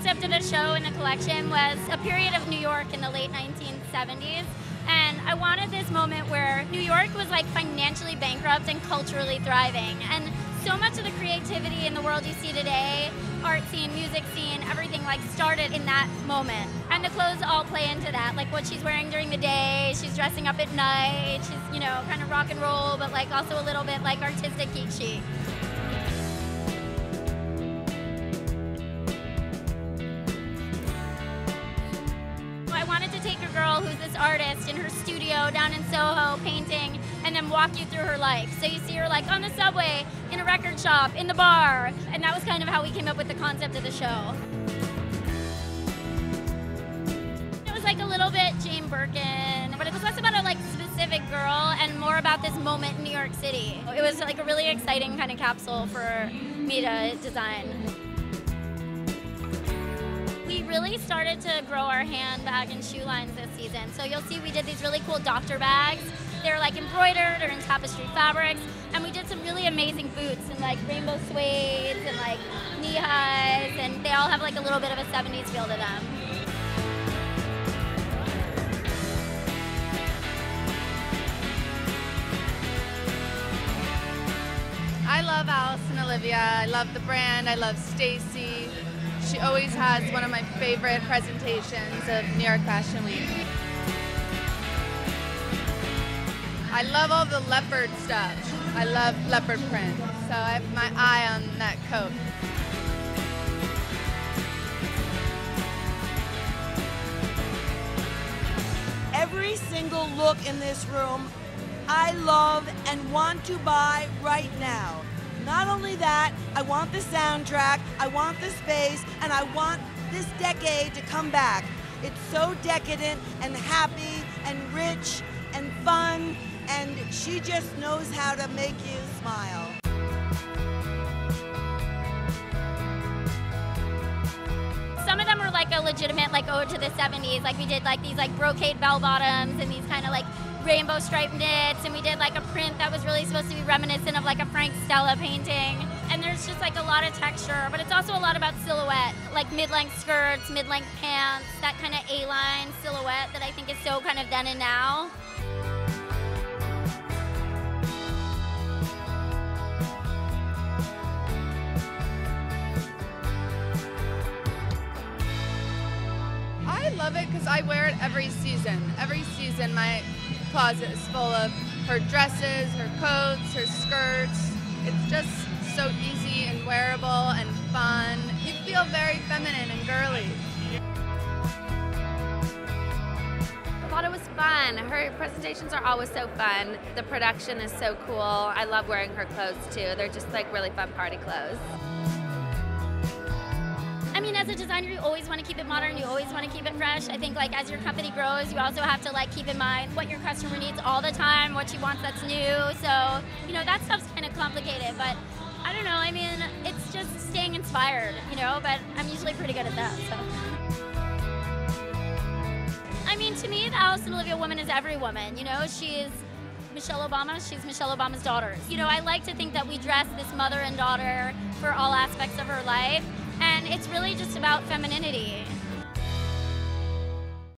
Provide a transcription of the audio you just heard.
concept of the show and the collection was a period of New York in the late 1970s. And I wanted this moment where New York was like financially bankrupt and culturally thriving. And so much of the creativity in the world you see today, art scene, music scene, everything like started in that moment. And the clothes all play into that. Like what she's wearing during the day, she's dressing up at night, she's, you know, kind of rock and roll, but like also a little bit like artistic geek chic. Down in Soho painting and then walk you through her life. So you see her like on the subway, in a record shop, in the bar. And that was kind of how we came up with the concept of the show. It was like a little bit Jane Birkin, but it was less about a like specific girl and more about this moment in New York City. It was like a really exciting kind of capsule for me to design really started to grow our handbag and shoe lines this season. So you'll see we did these really cool doctor bags. They're like embroidered or in tapestry fabrics. And we did some really amazing boots and like rainbow suedes and like knee highs. And they all have like a little bit of a 70s feel to them. I love Alice and Olivia. I love the brand. I love Stacey. She always has one of my favorite presentations of New York Fashion Week. I love all the leopard stuff. I love leopard print, so I have my eye on that coat. Every single look in this room, I love and want to buy right now. Not only that, I want the soundtrack, I want the space, and I want this decade to come back. It's so decadent and happy and rich and fun, and she just knows how to make you smile. Some of them are like a legitimate like ode to the 70s. Like we did like these like brocade bell bottoms and these kind of like rainbow striped knits and we did like a print that was really supposed to be reminiscent of like a Frank Stella painting. And there's just like a lot of texture, but it's also a lot about silhouette, like mid-length skirts, mid-length pants, that kind of A-line silhouette that I think is so kind of then and now. Love it because I wear it every season. Every season, my closet is full of her dresses, her coats, her skirts. It's just so easy and wearable and fun. You feel very feminine and girly. I thought it was fun. Her presentations are always so fun. The production is so cool. I love wearing her clothes too. They're just like really fun party clothes. I mean, as a designer, you always want to keep it modern. You always want to keep it fresh. I think, like, as your company grows, you also have to like keep in mind what your customer needs all the time, what she wants that's new. So, you know, that stuff's kind of complicated, but I don't know. I mean, it's just staying inspired, you know. But I'm usually pretty good at that. So. I mean, to me, the and Olivia woman is every woman. You know, she's Michelle Obama. She's Michelle Obama's daughter. You know, I like to think that we dress this mother and daughter for all aspects of her life. And it's really just about femininity.